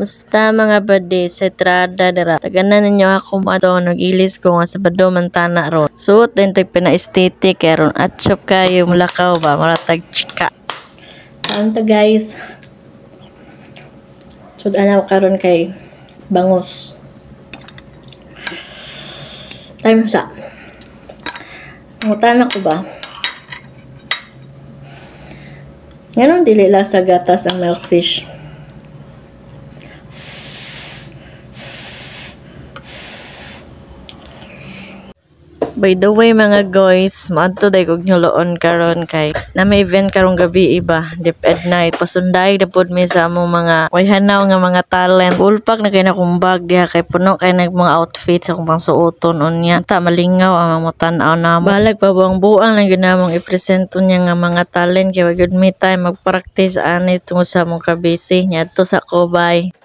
Musta mga badi sa trada dira. Taganan ninyo ako mato nag-ilis ko nga sa bado mantana ron. Suot din tag pina-aesthetic kay ron at chop kayo mulakaw ba maratag chika. Anta guys. Sud ana karon kay bangos. Time sa. Ngutan ko ba? Ngayon dili lasa gatas ang milkfish. By the way mga guys, maadto day kog nyuloon karon kay na may event karong gabi iba, deep at night. Pasunday na pod mi sa among mga wayhanaw nga mga talent. Full pack na kay na kumbag diha kay puno kay nag mga outfits akong pangsuoton unya. Ta malingaw ang mga tan-aw na. Balag pa buang buang na ginamong i-present niya nga mga talent kay wagud mi time magpractice ani tungo sa among kabisi nyadto sa Kobay.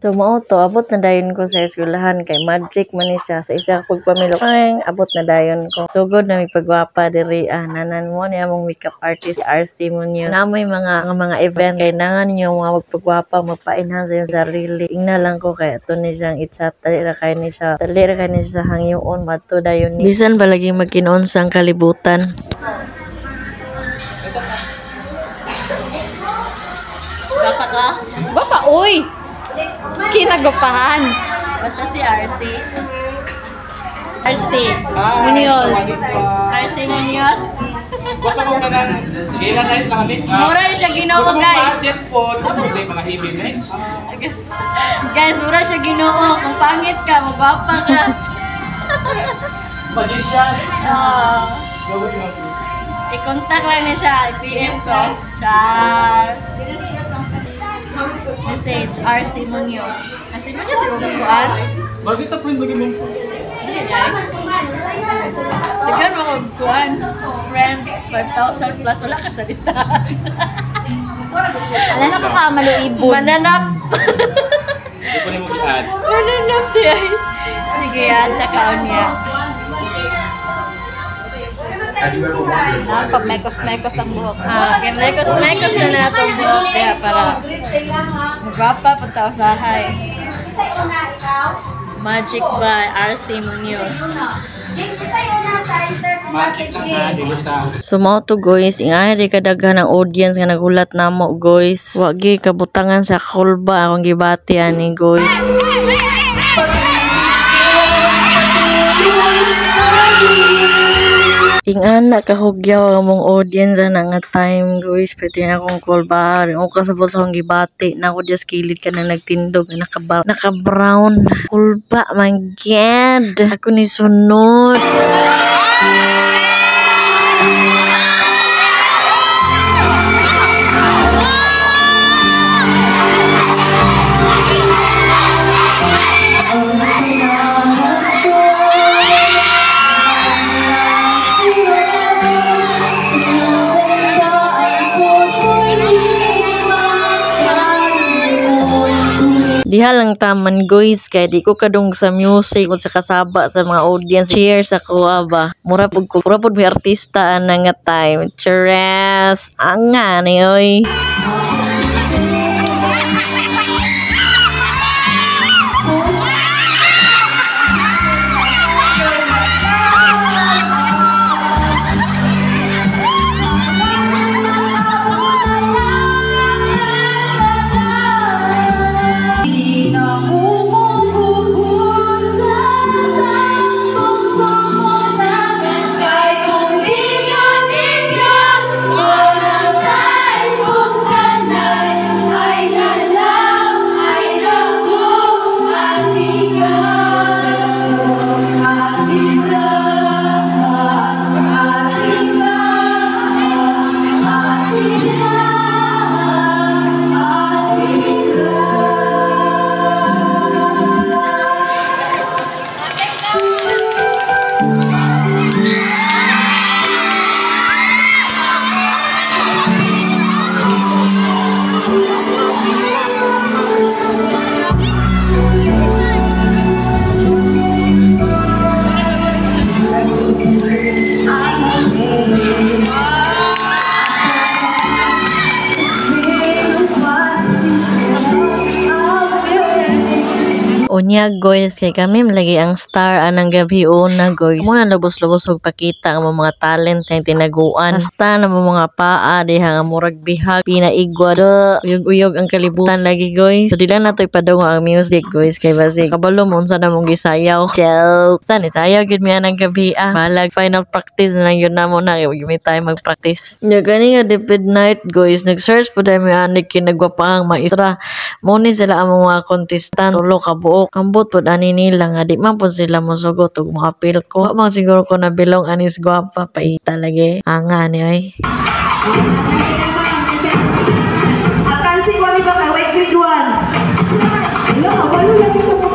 So mao to abot na dayon ko sa eskwelahan kay magic man ni siya sa isa ka pagpamilok ay abot na dayon ko. So good na mi pagwapa diri ah nanan mo ni among makeup artist RC Munyo. Namoy mga nga mga event kay nangan niyo mga magpagwapa magpa-enhance sa iyong sarili. Ingna lang ko kay ato ni siyang i-chat dali ra kay ni siya. Dali ra kay ni siya hangyoon madto dayon ni. Bisan ba laging magkinon sang kalibutan. Baka ka? Baka, uy! Kinagapahan. Basta si RC. RC. Munoz. RC Munoz. Basta kung kanang ilan na lang kami. Mura rin siya ginoo, Kung guys. budget po, hindi mga heavy mix. Guys, mura siya ginoo. Kung pangit ka, magwapa ka. Magician. Oo. I-contact lang niya siya. I-PM ko. Char. Message, RC Munoz. RC Munoz, si Umubuan. Bakit ito friend maging mo? Tignan mo kung kuhan. Friends, 5,000 plus. Wala ka sa listahan. Alam na pa ka maluibon. Mananap. Hindi ko na mo i-add. Mananap di ay. Sige, yan. Nakaon niya. Ah, pag mekos-mekos ang buhok. Ah, kinekos-mekos na na itong buhok. Kaya para magwapa pa tao sa hay. Magic by RC Munoz. So mao to guys, ingay di kadaghan ang audience nga nagulat namo guys. Wagi kabutangan sa kulba akong gibati ani guys. Ingana kahugyaw ang mong audience na nga time guys. Pwede na akong kulba. O kasabot sa akong gibati na ako just kilid ka na nagtindog. Naka, naka brown. Kulba, my God. Ako ni sunod. Diha lang taman guys kay di ko kadung sa music o sa kasaba sa mga audience share sa kuha ba. Mura pud ko mura pud mi artista ana nga time. Cheers. Anga ni oy. Unya guys kay kami lagi ang star anang gabi una guys. Muna lubos-lubos og pakita ang mga talent na tinaguan. Basta na mga paa diha nga murag bihag pinaigwa. Uyog-uyog ang kalibutan lagi guys. So dila na to ipadungo ang music guys kay basi kabalo mo unsa na mong gisayaw. Joke. Tani tayo gid mi anang gabi ah. Balag final practice na yun na mo na yung may tayo mag-practice. Nya gani nga Dipid Night guys nag-search dahil may anig kinagwapang maestra. Mo ni sila ang mga contestant tulo ka buok. Ambot pod ani nila nga di man po sila mosugot og mga pil ko. Wa man siguro ko nabilong anis gwapa paita lagi. Anga ni ay. Akansi ko ni ba kay wait grade 1? Hello, walo lang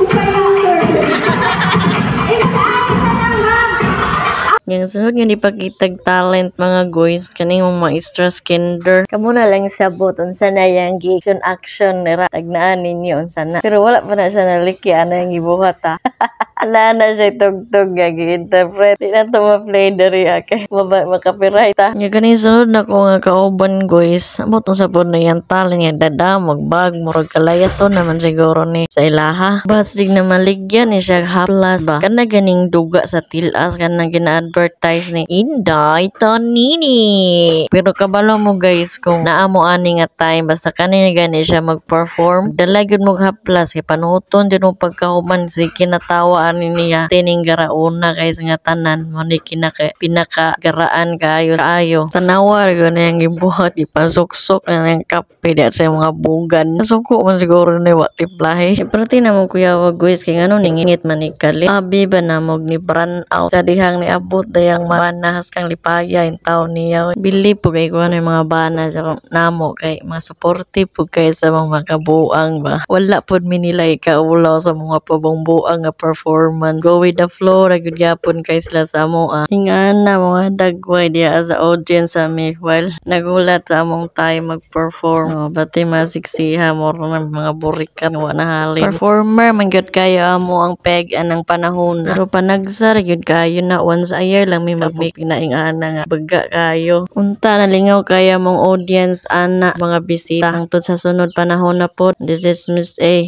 Yang sunod nga ipakitag talent mga guys kaning mga maestra skinder. Kamo na lang sabot unsa na yang action action nira tagnaan ninyo unsa na. Pero wala pa na siya naliki ana yang gibuhat ha. Ana na siya tugtog nga gi-interpret. Di na to ma-play diri kay maba makapiright ha. Nga kani sunod na ko nga kauban guys. Amot sa pod na yan talent nga dada magbag murag kalayason naman siguro ni sa ilaha. Basig na maligyan ni siya haplas ba. Kana ganing duga sa tilas kana gina-advertise ni Inday Tonini. Pero kabalo mo guys kung naamo ani nga time basta kani gani siya mag-perform. Dala gyud mo haplas kay panuton din mo pagkahuman si kinatawa ani niya tining garauna kay nga tanan mo ni kinaka pinaka garaan kaayo kaayo. Tanawa gyud na yang gibuhat ipasuksok na ng kape di sa mga bugan. Suko man siguro ni wa tiplahe. Pero tinamong kuya wag guys kay ngano ningingit man ni kali. Abi ba namog ni brand out sa dihang ni abot dayang manahas kang lipaya in taon niya. Bili po kay ano yung mga bana sa namo kay mga supportive po kay sa mga kabuang ba. Wala po minilay kaulaw sa mga pabongbuang nga performance. Go with the flow ra gyud gyapon kay sila sa amo ah. Hingan na mga dagway diya sa audience sa mi while nagulat sa among time mag-perform. Oh, bati masiksiha mo ng mga burikan wa na halin. Performer man gyud kayo amo ang peg anang panahon. Pero panagsar gyud kayo na once a year lang may mabik pinaing ana nga baga kayo. Unta nalingaw kaya mong audience ana mga bisita hangtod sa sunod panahon na po. This is Miss A.